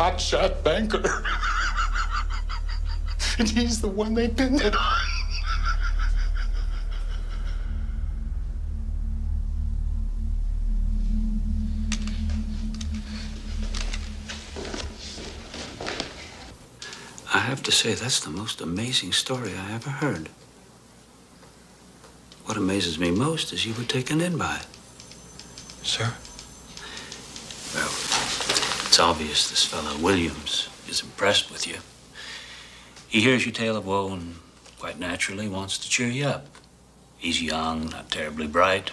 hotshot banker. and he's the one they pinned it on. I have to say, that's the most amazing story I ever heard. What amazes me most is you were taken in by it. Sir? Well, it's obvious this fellow Williams is impressed with you. He hears your tale of woe and quite naturally wants to cheer you up. He's young, not terribly bright.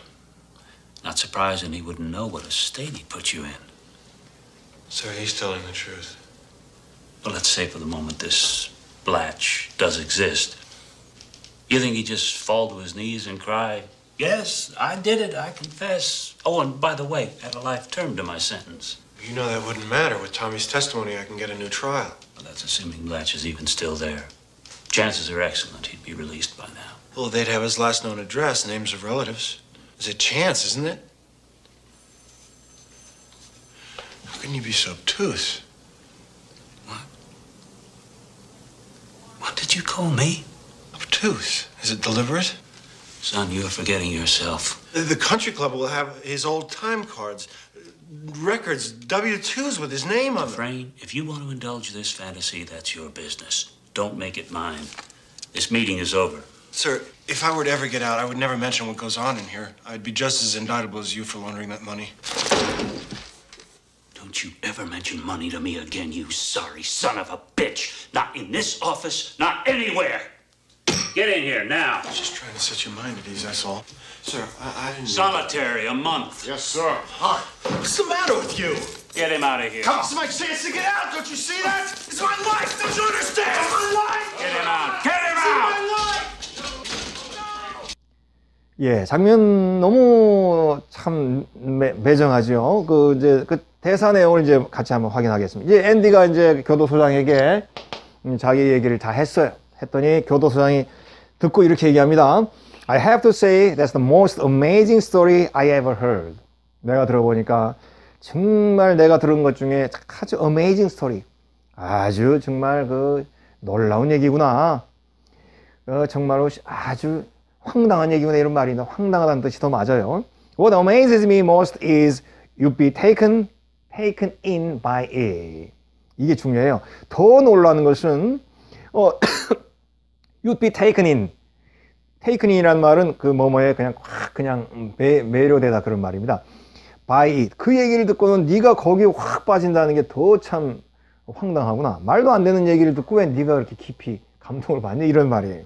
Not surprising he wouldn't know what a state he'd put you in. Sir, he's telling the truth. But let's say for the moment this Blatch does exist. You think he'd just fall to his knees and cry, Yes, I did it, I confess. Oh, and by the way, add a life term to my sentence. You know that wouldn't matter. With Tommy's testimony, I can get a new trial. Well, that's assuming Blatch is even still there. Chances are excellent he'd be released by now. Well, they'd have his last known address, names of relatives. It's a chance, isn't it? How can you be so obtuse? What What did you call me? Obtuse? Is it deliberate? Son, you're forgetting yourself. The country club will have his old time cards, records, W 2s with his name on them. Frayne, if you want to indulge this fantasy, that's your business. Don't make it mine. This meeting is over. Sir, if I were to ever get out, I would never mention what goes on in here. I'd be just as indictable as you for laundering that money. Don't you ever mention money to me again, you sorry son of a bitch. Not in this office, not anywhere. Get in here now. Just trying to set your mind at ease, that's all. Sir, I, I didn't. Solitary, a month. Yes, sir. Hi. What's the matter with you? Get him out of here. Come on, it's my chance to get out. Don't you see that? It's my life. Don't you understand? It's my life. Get him out. Get him It's out. my life. 예, 장면 너무 참 매, 매정하죠. 그 이제 그 대사 내용을 이제 같이 한번 확인하겠습니다. 이제 앤디가 이제 교도소장에게 음, 자기 얘기를 다 했어요. 했더니 교도소장이 듣고 이렇게 얘기합니다. I have to say that's the most amazing story I ever heard. 내가 들어보니까 정말 내가 들은 것 중에 아주 amazing story. 아주 정말 그 놀라운 얘기구나. 어, 정말로 아주 황당한 얘기구나 이런 말이나 황당하다는 뜻이 더 맞아요. What amazes me most is you be taken taken in by it. 이게 중요해요. 더 놀라는 것은 어, you be taken in. taken in이라는 말은 그 뭐뭐에 그냥 확 그냥 매, 매료되다 그런 말입니다. by it. 그 얘기를 듣고는 네가 거기에 확 빠진다는 게 더 참 황당하구나. 말도 안 되는 얘기를 듣고 왜 네가 그렇게 깊이 감동을 받냐 이런 말이에요.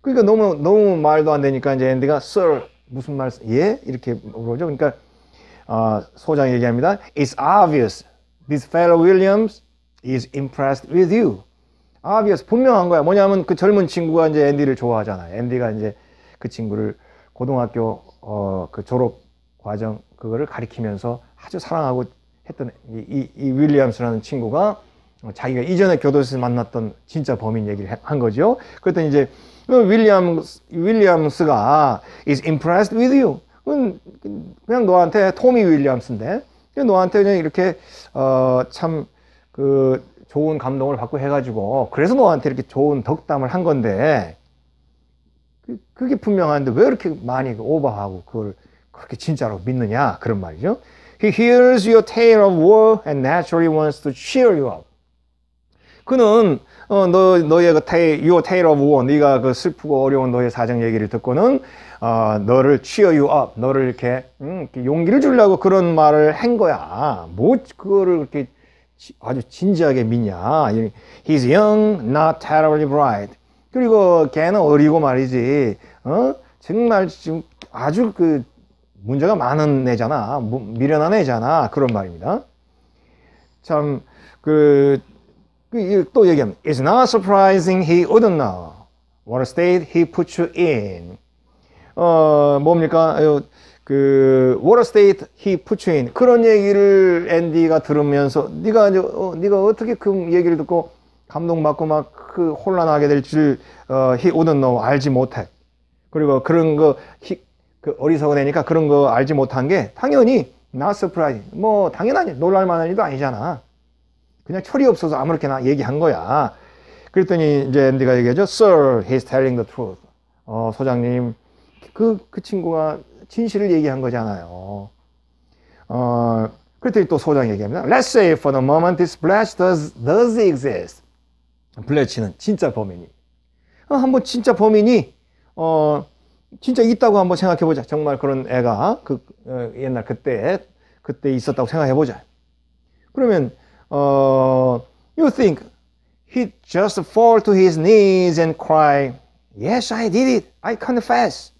그러니까 너무 너무 말도 안 되니까 이제 앤디가 sir 무슨 말 예? 이렇게 물어죠. 그러니까 어, 소장이 얘기합니다. It's obvious this fellow Williams is impressed with you. Obvious 분명한 거야. 뭐냐면 그 젊은 친구가 이제 앤디를 좋아하잖아. 앤디가 이제 그 친구를 고등학교 어, 그 졸업 과정 그거를 가리키면서 아주 사랑하고 했던 이, 이, 이 윌리엄스라는 친구가 어, 자기가 이전에 교도소에서 만났던 진짜 범인 얘기를 해- 한 거죠. 그랬더니 이제 그 윌리엄 윌리엄스가 is impressed with you. 그냥 너한테 토미 윌리엄스인데 너한테 그냥 이렇게 어, 참그 좋은 감동을 받고 해가지고 그래서 너한테 이렇게 좋은 덕담을 한 건데 그, 그게 분명한데 왜 이렇게 많이 그 오버하고 그걸 그렇게 진짜로 믿느냐 그런 말이죠. He hears your tale of war and naturally wants to cheer you up. 그는 어, 너 너의 그 tale, your tale of war, 네가 그 슬프고 어려운 너의 사정 얘기를 듣고는 어, 너를 cheer you up, 너를 이렇게, 음, 이렇게 용기를 주려고 그런 말을 한 거야. 뭐 그거를 그렇게 지- 아주 진지하게 믿냐? He's young, not terribly bright. 그리고 걔는 어리고 말이지, 어? 정말 지금 아주 그 문제가 많은 애잖아, 무- 미련한 애잖아 그런 말입니다. 참, 그, 그, 이- 또 얘기하면, It's not surprising he wouldn't know what state he put you in. 어, 뭡니까? 어, 그, put you in. 그런 얘기를 앤디가 들으면서, 네가, 이제, 어, 네가 어떻게 그 얘기를 듣고 감동받고 막 그 혼란하게 될 줄, 어, he wouldn't know. 알지 못해. 그리고 그런 거, he, 그 어리석은 애니까 그런 거 알지 못한 게 당연히 surprising. 뭐, 당연하지. 놀랄 만한 일도 아니잖아. 그냥 철이 없어서 아무렇게나 얘기한 거야. 그랬더니 이제 앤디가 얘기하죠. Sir, he's telling the truth. 어, 소장님, 그, 그 친구가 진실을 얘기한 거잖아요. 어, 그랬더니 또 소장이 얘기합니다. Let's say for the moment this Bletch does, does exist. 블레치는 진짜 범인이. 어, 한번 진짜 범인이, 어, 진짜 있다고 한번 생각해 보자. 정말 그런 애가 그, 어, 옛날 그때, 그때 있었다고 생각해 보자. 그러면, 어, you think he'd just fall to his knees and cry, Yes, I did it. I confess.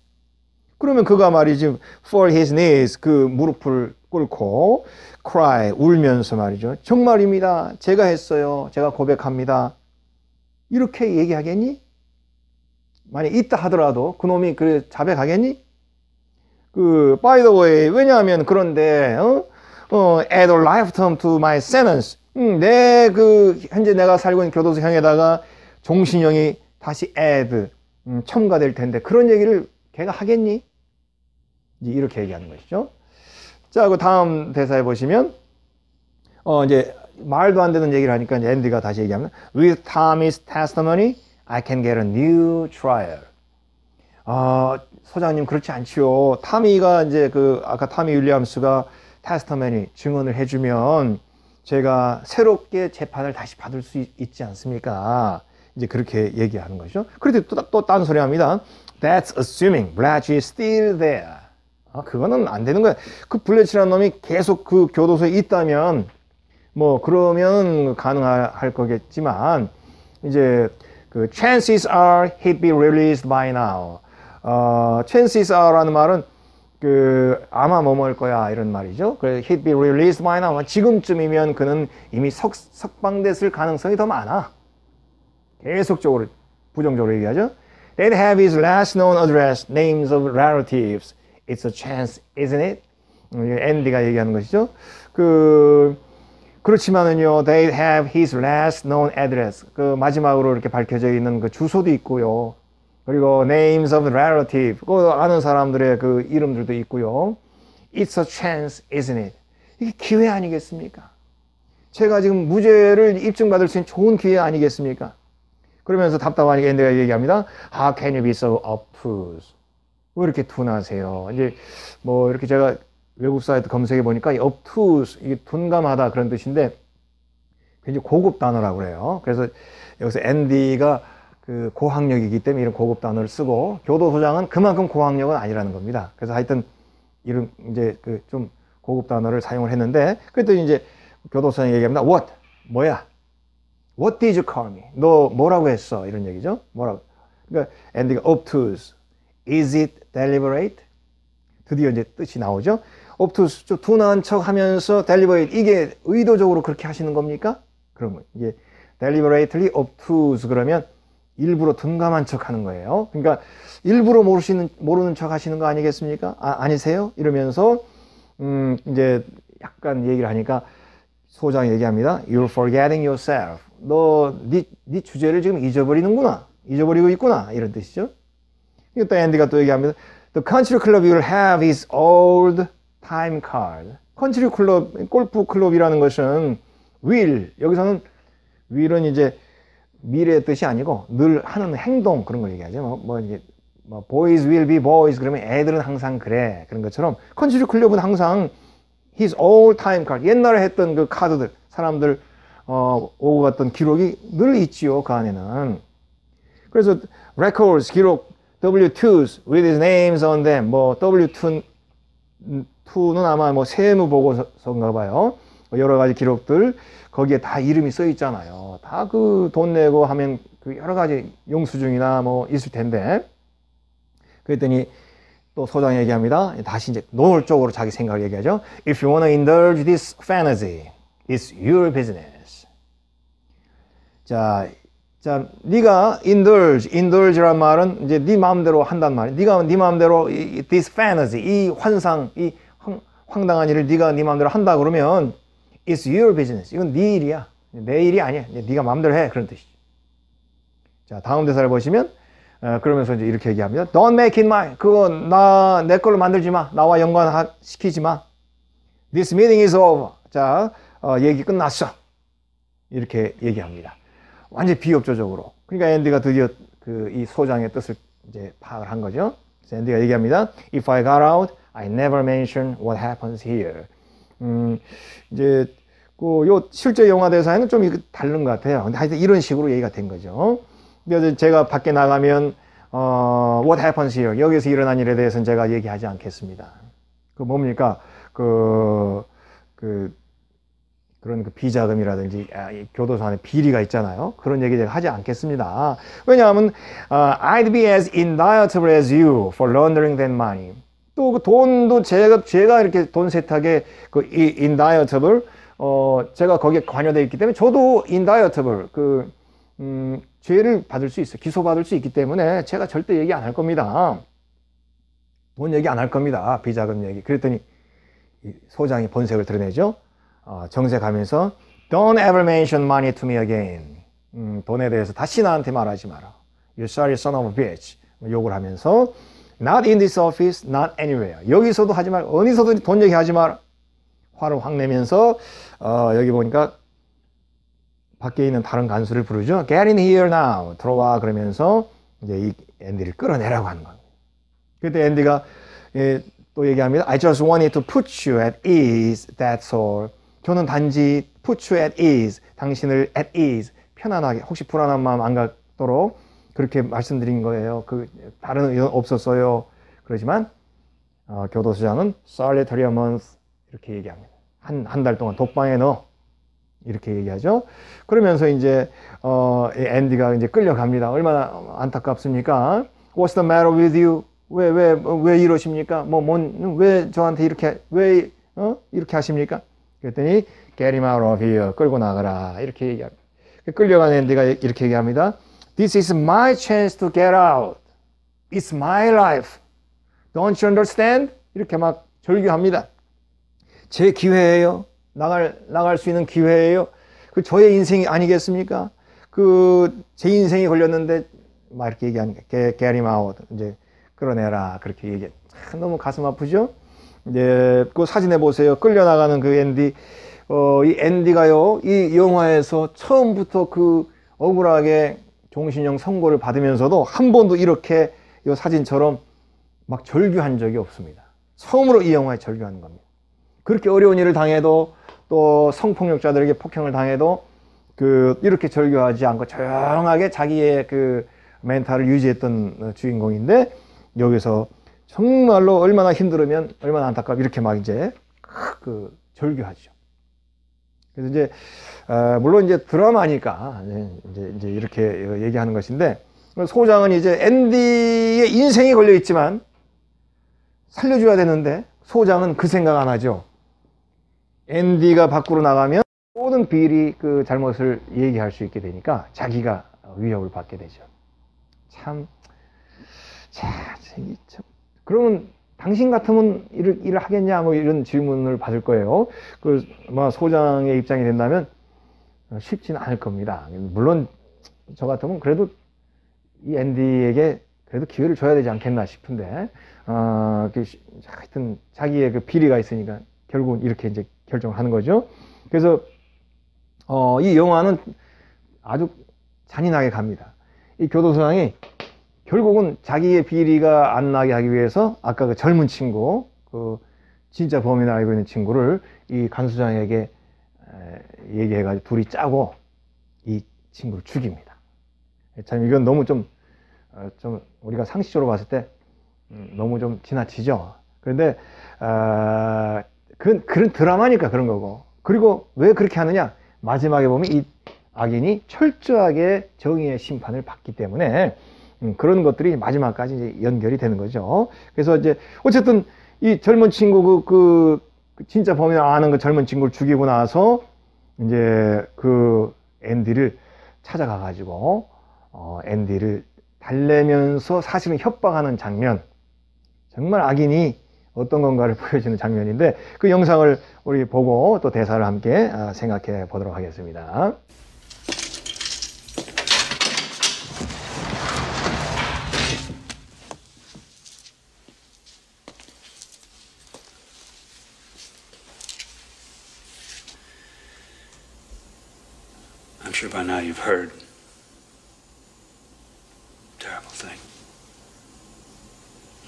그러면 그가 말이지 for his knees 그 무릎을 꿇고 cry 울면서 말이죠. 정말입니다. 제가 했어요. 제가 고백합니다. 이렇게 얘기하겠니? 만약 있다 하더라도 그놈이 그 자백하겠니? 그 by the way 왜냐하면 그런데 어? 어, add a lifetime to my sentence. 음, 내그 현재 내가 살고 있는 교도소형에다가 종신형이 다시 add 음, 첨가될 텐데 그런 얘기를 걔가 하겠니? 이렇게 얘기하는 것이죠. 자, 그 다음 대사에 보시면 어 이제 말도 안 되는 얘기를 하니까 이제 앤디가 다시 얘기합니다. With Tommy's testimony, I can get a new trial. 아, 소장님 그렇지 않지요. 타미가 이제 그 아까 타미 윌리엄스가 테스터맨이 증언을 해주면 제가 새롭게 재판을 다시 받을 수 있, 있지 않습니까? 이제 그렇게 얘기하는 거죠. 그런데 또, 또 딴 소리 합니다. That's assuming Blatch is still there. 아, 그거는 안 되는 거야. 그 블레치라는 놈이 계속 그 교도소에 있다면, 뭐, 그러면 가능할 거겠지만, 이제, 그, chances are he'd be released by now. 어, chances are라는 말은, 그, 아마 뭐뭐일 거야, 이런 말이죠. 그, he'd be released by now. 지금쯤이면 그는 이미 석, 석방됐을 가능성이 더 많아. 계속적으로, 부정적으로 얘기하죠. They'd have his last known address, names of relatives. It's a chance, isn't it? 앤디가 얘기하는 것이죠. 그 그렇지만은요, they have his last known address. 그 마지막으로 이렇게 밝혀져 있는 그 주소도 있고요. 그리고 names of relative. 그 아는 사람들의 그 이름들도 있고요. It's a chance, isn't it? 이게 기회 아니겠습니까? 제가 지금 무죄를 입증받을 수 있는 좋은 기회 아니겠습니까? 그러면서 답답하니까 앤디가 얘기합니다. How can you be so obtuse? 왜 이렇게 둔하세요? 이제 뭐 이렇게 제가 외국 사이트 검색해 보니까 이 obtuse 이게 둔감하다 그런 뜻인데 굉장히 고급 단어라고 그래요. 그래서 여기서 앤디가 그 고학력이기 때문에 이런 고급 단어를 쓰고 교도소장은 그만큼 고학력은 아니라는 겁니다. 그래서 하여튼 이런 이제 그 좀 고급 단어를 사용을 했는데 그랬더니 이제 교도소장이 얘기합니다. What? 뭐야? What did you call me? 너 뭐라고 했어? 이런 얘기죠. 뭐라고? 그러니까 앤디가 obtuse. Is it deliberate? 드디어 이제 뜻이 나오죠. obtuse, 좀 둔한 척 하면서 deliberate. 이게 의도적으로 그렇게 하시는 겁니까? 거. 이게 deliberately obtuse 그러면 일부러 둔감한 척 하는 거예요. 그러니까 일부러 모르시는, 모르는 척 하시는 거 아니겠습니까? 아, 아니세요? 이러면서, 음, 이제 약간 얘기를 하니까 소장이 얘기합니다. You're forgetting yourself. 너, 네, 네 주제를 지금 잊어버리는구나. 잊어버리고 있구나. 이런 뜻이죠. 이거 또 앤디가 또 얘기합니다. The country club will have his old time card. 컨트리 클럽, 골프 클럽이라는 것은 will, 여기서는 will은 이제 미래의 뜻이 아니고 늘 하는 행동 그런 걸 얘기하죠. 뭐, 뭐 이제 뭐 boys will be boys 그러면 애들은 항상 그래 그런 것처럼 컨트리 클럽은 항상 his old time card 옛날에 했던 그 카드들 사람들 어, 오고 갔던 기록이 늘 있지요 그 안에는 그래서 records 기록 W2s with his names on them 뭐 W2 2는 아마 뭐 세무 보고서인가 봐요 여러 가지 기록들 거기에 다 이름이 써 있잖아요 다 그 돈 내고 하면 그 여러 가지 영수증이나 뭐 있을 텐데 그랬더니 또 소장이 얘기합니다. 다시 이제 노골적으로 자기 생각을 얘기하죠. If you want to indulge this fantasy, it's your business. 자, 자, 네가 indulge, indulge란 말은 이제 네 마음대로 한단 말이야. 네가 네 마음대로 이, this fantasy, 이 환상, 이 황, 황당한 일을 네가 네 마음대로 한다 그러면 it's your business. 이건 네 일이야. 내 일이 아니야. 네가 마음대로 해. 그런 뜻이죠. 자, 다음 대사를 보시면 어, 그러면서 이제 이렇게 얘기합니다. Don't make it mine. 그거 나 내 걸로 만들지 마. 나와 연관 시키지 마. This meeting is over. 자, 어, 얘기 끝났어. 이렇게 얘기합니다. 완전 비협조적으로. 그러니까 앤디가 드디어 그 이 소장의 뜻을 이제 파악을 한 거죠. 그래서 앤디가 얘기합니다. If I got out, I never mention what happens here. 음, 이제 그요 실제 영화 대사에는 좀 다른 것 같아요. 근데 하여튼 이런 식으로 얘기가 된 거죠. 그래서 제가 밖에 나가면 어, what happens here 여기서 일어난 일에 대해서는 제가 얘기하지 않겠습니다. 그 뭡니까 그, 그 그런 그 비자금이라든지 아, 이 교도소 안에 비리가 있잖아요. 그런 얘기 제가 하지 않겠습니다. 왜냐하면 어, I'd be as indictable as you for laundering that money. 또 그 돈도 제가 제가 이렇게 돈 세탁에 그 이- indictable 어 제가 거기에 관여돼 있기 때문에 저도 indictable 그 음, 죄를 받을 수 있어요. 기소받을 수 있기 때문에 제가 절대 얘기 안 할 겁니다. 돈 얘기 안 할 겁니다. 비자금 얘기. 그랬더니 이 소장이 본색을 드러내죠. 어, 정색하면서 Don't ever mention money to me again. 음, 돈에 대해서 다시 나한테 말하지 마라. You sorry son of a bitch. 뭐 욕을 하면서 Not in this office, not anywhere. 여기서도 하지 말, 어디서도 돈 얘기하지 마라. 화를 확 내면서 어, 여기 보니까 밖에 있는 다른 간수를 부르죠. Get in here now. 들어와 그러면서 이제 이 앤디를 끌어내라고 하는 겁니다. 그때 앤디가 예, 또 얘기합니다. I just wanted to put you at ease. That's all. 저는 단지 put you at ease. 당신을 at ease. 편안하게 혹시 불안한 마음 안 갖도록 그렇게 말씀드린 거예요. 그 다른 의견 없었어요. 그러지만 어, 교도소장은 solitary month 이렇게 얘기합니다. 한 한 달 동안 독방에 넣어 이렇게 얘기하죠. 그러면서 이제 어, 이 앤디가 이제 끌려갑니다. 얼마나 안타깝습니까? What's the matter with you? 왜 왜 왜 이러십니까? 뭐 뭔 왜 저한테 이렇게 왜 어? 이렇게 하십니까? 그랬더니 get him out of here. 끌고 나가라. 이렇게 얘기합니다. 끌려간 앤디가 이렇게 얘기합니다. This is my chance to get out. It's my life. Don't you understand? 이렇게 막 절규합니다. 제 기회예요. 나갈 나갈 수 있는 기회예요. 그 저의 인생이 아니겠습니까? 그 제 인생이 걸렸는데 막 이렇게 얘기하니까 get, get him out 이제 끌어내라 그렇게 얘기해. 참 너무 가슴 아프죠? 이제 그 사진에 보세요. 끌려나가는 그 앤디. 어, 이 앤디가요. 이 영화에서 처음부터 그 억울하게 종신형 선고를 받으면서도 한 번도 이렇게 이 사진처럼 막 절규한 적이 없습니다. 처음으로 이 영화에 절규하는 겁니다. 그렇게 어려운 일을 당해도 또 성폭력자들에게 폭행을 당해도 그 이렇게 절규하지 않고 조용하게 자기의 그 멘탈을 유지했던 주인공인데 여기서 정말로 얼마나 힘들으면 얼마나 안타깝 이렇게 막 이제 그 절규하죠. 그래서 이제 어, 물론 이제 드라마니까 이제 이제 이렇게 얘기하는 것인데 소장은 이제 앤디의 인생이 걸려 있지만 살려줘야 되는데 소장은 그 생각 안 하죠. 앤디가 밖으로 나가면 모든 비리 그 잘못을 얘기할 수 있게 되니까 자기가 위협을 받게 되죠. 참, 자, 이 참. 그러면 당신 같으면 일을, 일을 하겠냐 뭐 이런 질문을 받을 거예요. 그, 뭐 소장의 입장이 된다면 쉽지는 않을 겁니다. 물론 저 같으면 그래도 이 앤디에게 그래도 기회를 줘야 되지 않겠나 싶은데, 어, 그, 하여튼 자기의 그 비리가 있으니까 결국은 이렇게 이제 결정을 하는 거죠. 그래서 어, 이 영화는 아주 잔인하게 갑니다. 이 교도소장이 결국은 자기의 비리가 안 나게 하기 위해서 아까 그 젊은 친구, 그 진짜 범인을 알고 있는 친구를 이 간수장에게 에, 얘기해가지고 둘이 짜고 이 친구를 죽입니다. 참 이건 너무 좀, 어, 좀 우리가 상식적으로 봤을 때 음, 너무 좀 지나치죠. 그런데 어, 그, 그런 드라마니까 그런 거고. 그리고 왜 그렇게 하느냐? 마지막에 보면 이 악인이 철저하게 정의의 심판을 받기 때문에 음, 그런 것들이 마지막까지 이제 연결이 되는 거죠. 그래서 이제 어쨌든 이 젊은 친구 그, 그 진짜 범인을 아는 그 젊은 친구를 죽이고 나서 이제 그 앤디를 찾아가 가지고 어, 앤디를 달래면서 사실은 협박하는 장면. 정말 악인이 어떤 건가를 보여주는 장면인데 그 영상을 우리 보고 또 대사를 함께 아, 생각해 보도록 하겠습니다. Heard. Terrible thing.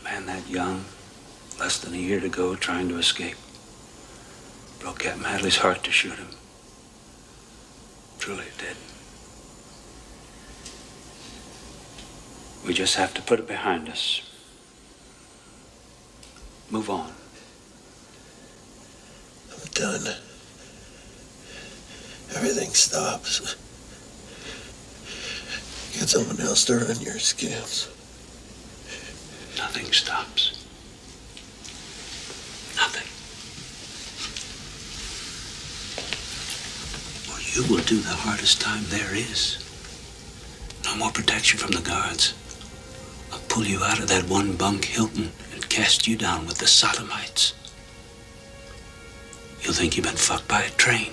Man that young, less than a year to go, trying to escape. Broke Captain Hadley's heart to shoot him. Truly it did. We just have to put it behind us. Move on. I'm done. Everything stops. Get someone else to run your scams. Nothing stops. Nothing. Well, you will do the hardest time there is. No more protection from the guards. I'll pull you out of that one bunk Hilton and cast you down with the sodomites. You'll think you've been fucked by a train.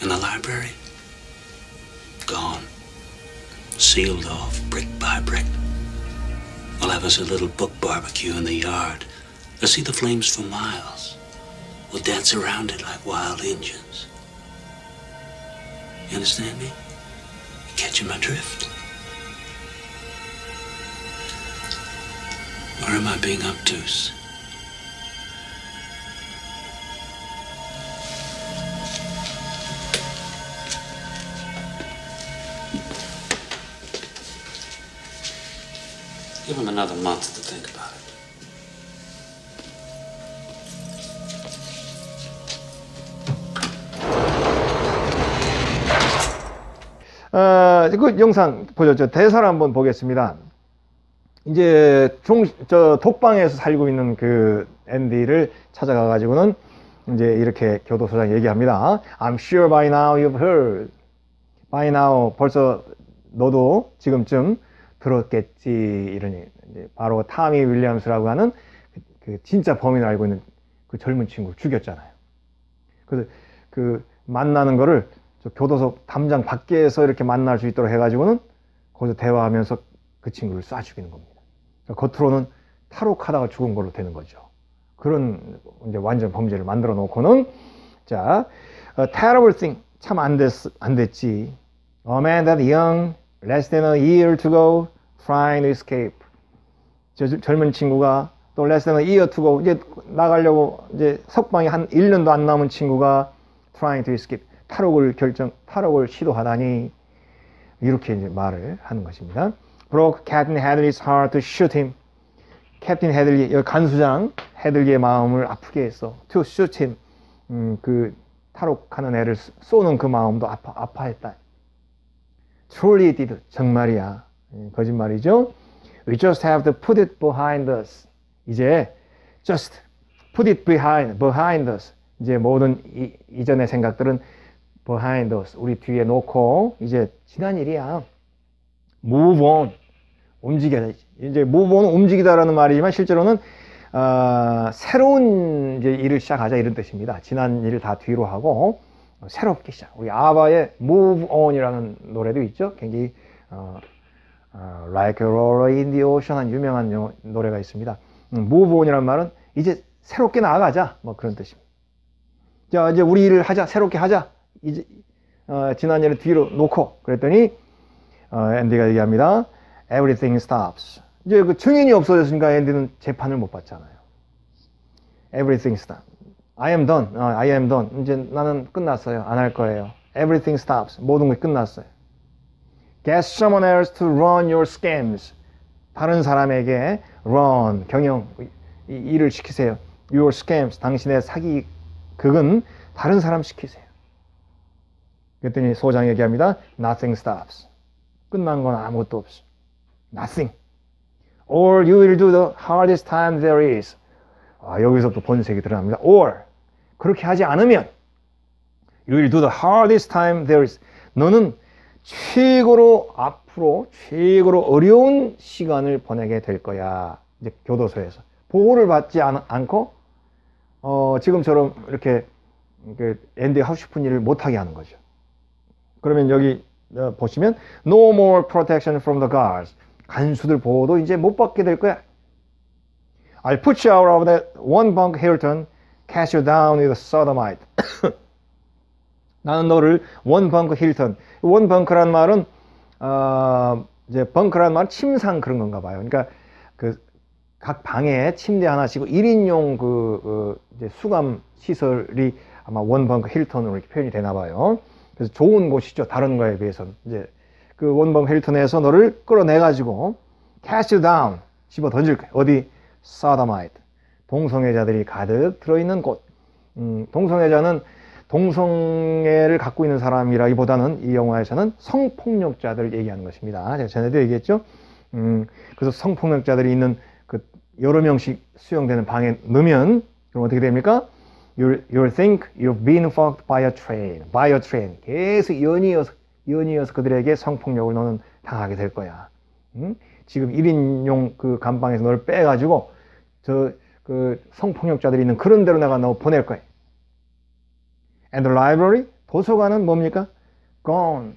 In the library? Gone. Sealed off, brick by brick. We'll have us a little book barbecue in the yard. I'll see the flames for miles. We'll dance around it like wild Indians. You understand me? You catching my drift? Or am I being obtuse? Give him another month to think about it. 어, 그 영상 보셨죠? 대사를 한번 보겠습니다. 이제 종, 저 독방에서 살고 있는 그 앤디를 찾아가 가지고는 이제 이렇게 교도소장 얘기합니다. I'm sure by now you've heard. By now 벌써 너도 지금쯤 들었겠지 이러니 이제 바로 타미 윌리엄스라고 하는 그, 그 진짜 범인을 알고 있는 그 젊은 친구 죽였잖아요. 그래서 그 만나는 거를 저 교도소 담장 밖에서 이렇게 만날 수 있도록 해가지고는 거기서 대화하면서 그 친구를 쏴 죽이는 겁니다. 그러니까 겉으로는 탈옥하다가 죽은 걸로 되는 거죠. 그런 이제 완전 범죄를 만들어 놓고는 자, a terrible thing 참 안 됐, 안 됐지. A man that young, less than a year to go, to escape. 저 젊은 친구가 또 less than a year to go 이제 나가려고 이제 석방이 한 1년도 안 남은 친구가 trying to escape. 탈옥을 결정, 탈옥을 시도하다니 이렇게 이제 말을 하는 것입니다. Broke Captain Hadley's heart to shoot him. 캡틴 헤들리, 여기 간수장 헤들리의 마음을 아프게 했어. To shoot him. 음, 그 탈옥하는 애를 쏘는 그 마음도 아파, 아파했다. Truly did. 정말이야. 예, 거짓말이죠. We just have to put it behind us. 이제 just put it behind, behind us. 이제 모든 이, 이전의 생각들은 behind us. 우리 뒤에 놓고 이제 지난 일이야. move on. 움직여야지. 이제 move on 움직이다라는 말이지만 실제로는 어, 새로운 이제 일을 시작하자 이런 뜻입니다. 지난 일을 다 뒤로 하고 어, 새롭게 시작. 우리 아바의 Move On이라는 노래도 있죠. 굉장히 어, 어, Like a roller in the ocean 한 유명한 요- 노래가 있습니다. 음, Move On이라는 말은 이제 새롭게 나아가자 뭐 그런 뜻입니다. 자 이제 우리 일을 하자 새롭게 하자 이제 어, 지난 일을 뒤로 놓고 그랬더니 어, 앤디가 얘기합니다. Everything stops. 이제 그 증인이 없어졌으니까 앤디는 재판을 못 받잖아요. Everything stops. I am done. 어, I am done. 이제 나는 끝났어요. 안 할 거예요. Everything stops. 모든 것이 끝났어요. Get someone else to run your scams. 다른 사람에게 run, 경영, 이, 일을 시키세요. Your scams. 당신의 사기 극은 다른 사람 시키세요. 그랬더니 소장 얘기합니다. Nothing stops. 끝난 건 아무것도 없어. Nothing. Or you will do the hardest time there is. 아, 여기서 또 본색이 드러납니다. Or 그렇게 하지 않으면 you will do the hardest time there is. 너는 최고로 앞으로 최고로 어려운 시간을 보내게 될 거야. 이제 교도소에서 보호를 받지 않, 않고 어, 지금처럼 이렇게 그 앤디 하고 싶은 일을 못하게 하는 거죠. 그러면 여기 어, 보시면 no more protection from the guards. 간수들 보호도 이제 못 받게 될 거야. I'll put you out of that one bunk Hilton, cast you down with sodomite. 나는 너를 원 벙커 힐턴. 원 벙커란 말은 어, 이제 벙커란 말은 침상 그런 건가 봐요. 그러니까 그 각 방에 침대 하나씩 1인용 그, 그 이제 수감 시설이 아마 원 벙커 힐턴으로 이렇게 표현이 되나 봐요. 그래서 좋은 곳이죠. 다른 거에 비해서는 이제 그 원 벙커 힐턴에서 너를 끌어내 가지고 cast you down 집어 던질 거예요. 어디 sodomite 동성애자들이 가득 들어있는 곳. 음, 동성애자는 동성애를 갖고 있는 사람이라기보다는 이 영화에서는 성폭력자들을 얘기하는 것입니다. 제가 전에도 얘기했죠. 음, 그래서 성폭력자들이 있는 그 여러 명씩 수용되는 방에 넣으면 그럼 어떻게 됩니까? You'll, you'll think you've been fucked by a train, by a train. 계속 연이어서 연이어서 그들에게 성폭력을 너는 당하게 될 거야. 음? 지금 1인용 그 감방에서 너를 빼가지고 저 그 성폭력자들이 있는 그런 데로 내가 너 보낼 거야. And the library 도서관은 뭡니까? Gone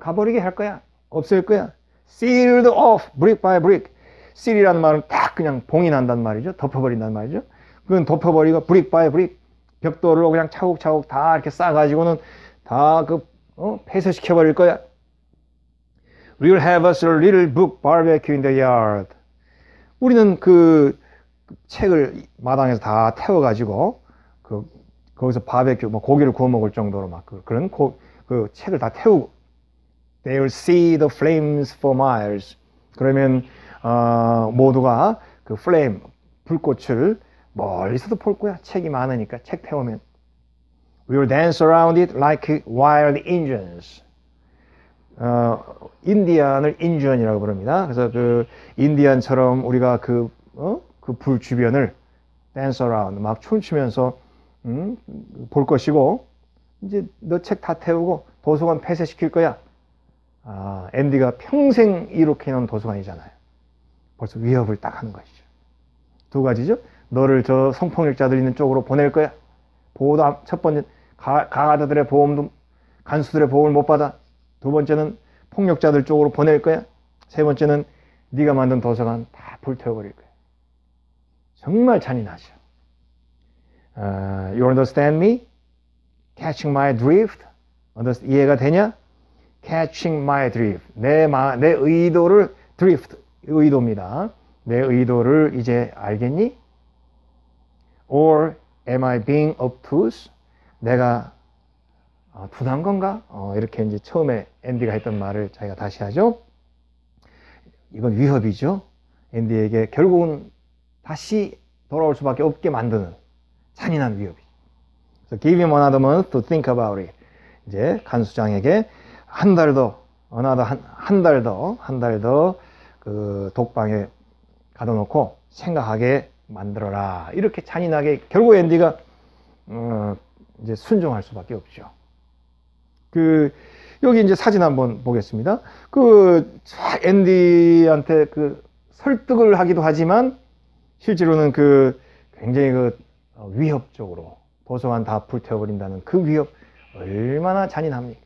가버리게 할 거야. 없앨 거야. Sealed off brick by brick. Seal이라는 말은 딱 그냥 봉인한단 말이죠. 덮어버린단 말이죠. 그건 덮어버리고 brick by brick 벽돌로 그냥 차곡차곡 다 이렇게 쌓아가지고는 다그 어? 폐쇄시켜버릴 거야. We'll have us a little book barbecue in the yard. 우리는 그 책을 마당에서 다 태워가지고 그 거기서 바베큐 뭐 고기를 구워 먹을 정도로 막 그, 그런 고, 그 책을 다 태우고 They'll see the flames for miles. 그러면 어, 모두가 그 플레임 불꽃을 멀리서도 볼 거야. 책이 많으니까 책 태우면. We'll dance around it like wild Indians. 어, 인디안을 인디언이라고 부릅니다. 그래서 그 인디안처럼 우리가 그, 어? 그 불 주변을 dance around 막 춤추면서 음, 볼 것이고 이제 너 책 다 태우고 도서관 폐쇄시킬 거야. 아, 앤디가 평생 이렇게 해놓은 도서관이잖아요. 벌써 위협을 딱 하는 것이죠. 두 가지죠. 너를 저 성폭력자들 있는 쪽으로 보낼 거야. 보호도 안- 첫 번째 가, 강아지들의 보험도 간수들의 보험을 못 받아. 두 번째는 폭력자들 쪽으로 보낼 거야. 세 번째는 네가 만든 도서관 다 불태워버릴 거야. 정말 잔인하죠. 어, you understand me? Catching my drift? 이해가 되냐? Catching my drift. 내, 마, 내 의도를 drift. 의도입니다. 내 의도를 이제 알겠니? Or am I being obtuse? 내가 어, 둔한 건가? 어, 이렇게 이제 처음에 앤디가 했던 말을 자기가 다시 하죠. 이건 위협이죠. 앤디에게 결국은 다시 돌아올 수밖에 없게 만드는 잔인한 위협이죠. So give him another month to think about it. 이제 간수장에게 한 달 더, another 한, 한달 더, 한 달 더 그 독방에 가둬놓고 생각하게 만들어라. 이렇게 잔인하게 결국 앤디가 어, 이제 순종할 수밖에 없죠. 그 여기 이제 사진 한번 보겠습니다. 그 앤디한테 그 설득을 하기도 하지만 실제로는 그 굉장히 그 어, 위협적으로 도서관 다 불태워버린다는 그 위협 얼마나 잔인합니까?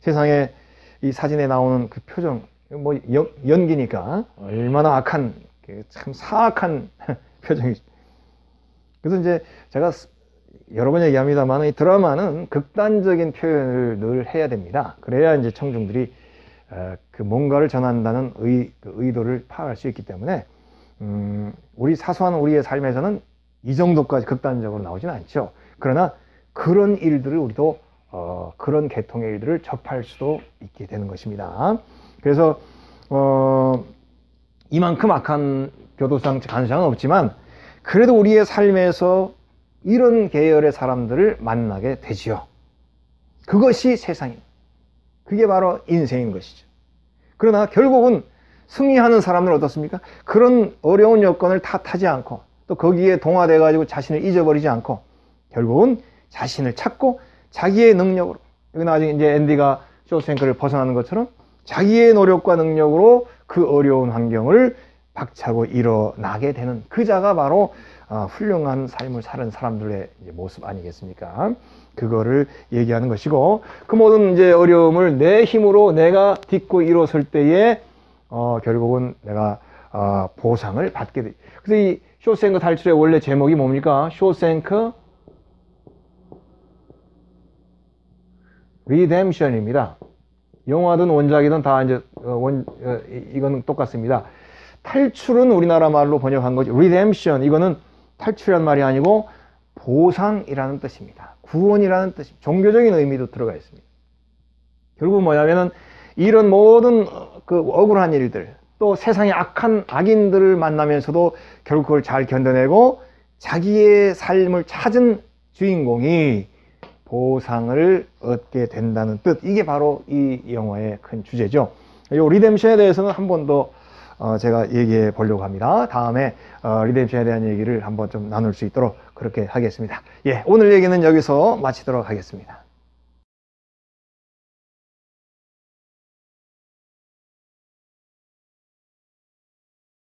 세상에 이 사진에 나오는 그 표정 뭐 연, 연기니까 얼마나 악한 그참 사악한 표정이죠. 그래서 이제 제가 스- 여러 번 얘기합니다만 이 드라마는 극단적인 표현을 늘 해야 됩니다. 그래야 이제 청중들이 어, 그 뭔가를 전한다는 의, 그 의도를 파악할 수 있기 때문에 음, 우리 사소한 우리의 삶에서는 이 정도까지 극단적으로 나오지는 않죠. 그러나 그런 일들을 우리도 어, 그런 계통의 일들을 접할 수도 있게 되는 것입니다. 그래서 어, 이만큼 악한 교도상 간수장은 없지만 그래도 우리의 삶에서 이런 계열의 사람들을 만나게 되지요. 그것이 세상입니다. 그게 바로 인생인 것이죠. 그러나 결국은 승리하는 사람들은 어떻습니까? 그런 어려운 여건을 탓하지 않고 또 거기에 동화돼 가지고 자신을 잊어버리지 않고 결국은 자신을 찾고 자기의 능력으로 여기 나중에 이제 앤디가 쇼생크를 벗어나는 것처럼 자기의 노력과 능력으로 그 어려운 환경을 박차고 일어나게 되는 그 자가 바로 어, 훌륭한 삶을 사는 사람들의 모습 아니겠습니까? 그거를 얘기하는 것이고 그 모든 이제 어려움을 내 힘으로 내가 딛고 일어설 때에 어, 결국은 내가 어, 보상을 받게 돼. 그래서 이 쇼생크 탈출의 원래 제목이 뭡니까? 쇼생크 redemption입니다. 영화든 원작이든 다 이제 어, 원 어, 이- 이거는 똑같습니다. 탈출은 우리나라 말로 번역한 거죠. redemption 이거는 탈출이란 말이 아니고 보상이라는 뜻입니다. 구원이라는 뜻, 종교적인 의미도 들어가 있습니다. 결국 뭐냐면은 이런 모든 어, 그 억울한 일들 또 세상의 악한 악인들을 만나면서도 결국 그걸 잘 견뎌내고 자기의 삶을 찾은 주인공이 보상을 얻게 된다는 뜻. 이게 바로 이 영화의 큰 주제죠. 이 리뎀션에 대해서는 한 번더 어, 제가 얘기해 보려고 합니다. 다음에 어, 리뎀션에 대한 얘기를 한번 좀 나눌 수 있도록 그렇게 하겠습니다. 예, 오늘 얘기는 여기서 마치도록 하겠습니다.